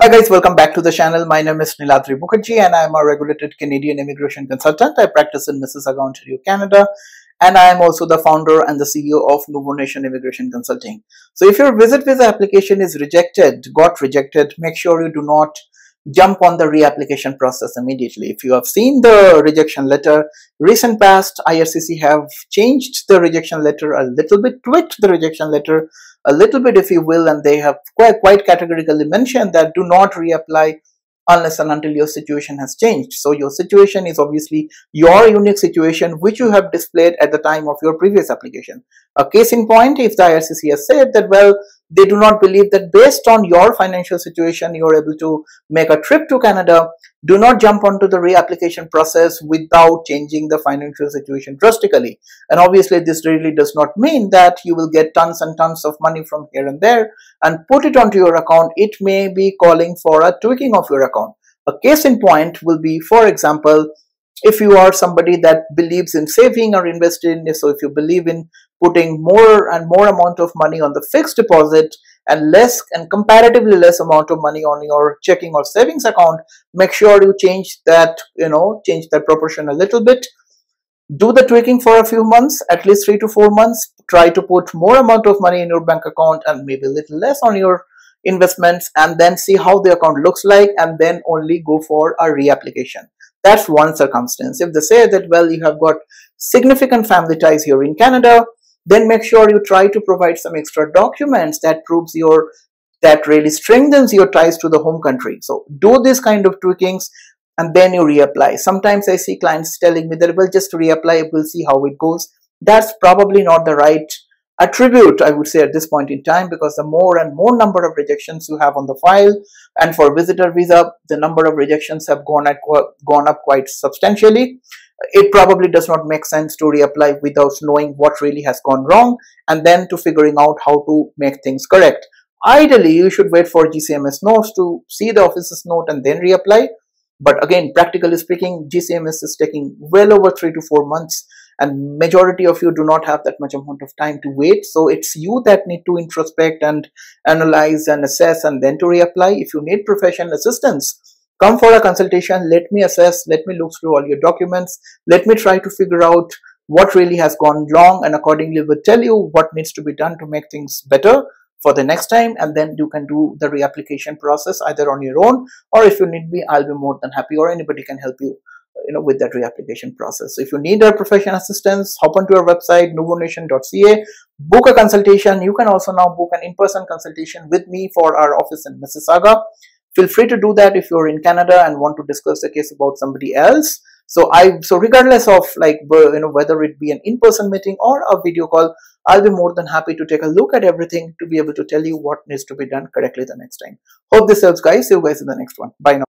Hi guys, welcome back to the channel. My name is Niladri Mukherjee and I am a regulated Canadian immigration consultant. I practice in Mississauga, Ontario, Canada and I am also the founder and the CEO of Nuvonation Immigration Consulting. So if your visit visa application is rejected, got rejected, make sure you do not jump on the reapplication process immediately. If you have seen the rejection letter, recent past IRCC have changed the rejection letter a little bit, tweaked the rejection letter a little bit if you will and they have quite, quite categorically mentioned that do not reapply unless and until your situation has changed. So your situation is obviously your unique situation which you have displayed at the time of your previous application. A case in point, if the IRCC has said that, well, they do not believe that based on your financial situation, you are able to make a trip to Canada, do not jump onto the reapplication process without changing the financial situation drastically. And obviously, this really does not mean that you will get tons and tons of money from here and there and put it onto your account. It may be calling for a tweaking of your account. A case in point will be, for example, if you are somebody that believes in saving or investing so if you believe in putting more and more amount of money on the fixed deposit and less and comparatively less amount of money on your checking or savings account make sure you change that you know change that proportion a little bit. Do the tweaking for a few months at least three to four months. Try to put more amount of money in your bank account and maybe a little less on your investments and then see how the account looks like and then only go for a reapplication. That's one circumstance. If they say that, well, you have got significant family ties here in Canada, then make sure you try to provide some extra documents that proves your that really strengthens your ties to the home country. So do this kind of tweakings and then you reapply. Sometimes I see clients telling me that we'll just reapply, we'll see how it goes. That's probably not the right attribute I would say at this point in time because the more and more number of rejections you have on the file and for visitor visa the number of rejections have gone, at, gone up quite substantially it probably does not make sense to reapply without knowing what really has gone wrong and then to figuring out how to make things correct. Ideally you should wait for GCMS notes to see the office's note and then reapply. But again practically speaking GCMS is taking well over three to four months and majority of you do not have that much amount of time to wait. So it's you that need to introspect and analyze and assess and then to reapply. If you need professional assistance come for a consultation. Let me assess. Let me look through all your documents. Let me try to figure out what really has gone wrong and accordingly will tell you what needs to be done to make things better for the next time. And then you can do the reapplication process either on your own or if you need me i'll be more than happy or anybody can help you you know with that reapplication process. So if you need a professional assistance hop onto our website nuvonation.ca book a consultation. You can also now book an in-person consultation with me for our office in mississauga feel free to do that if you're in canada and want to discuss the case about somebody else. So i so regardless of like you know whether it be an in-person meeting or a video call i'll be more than happy to take a look at everything to be able to tell you what needs to be done correctly the next time. Hope this helps guys. See you guys in the next one. Bye now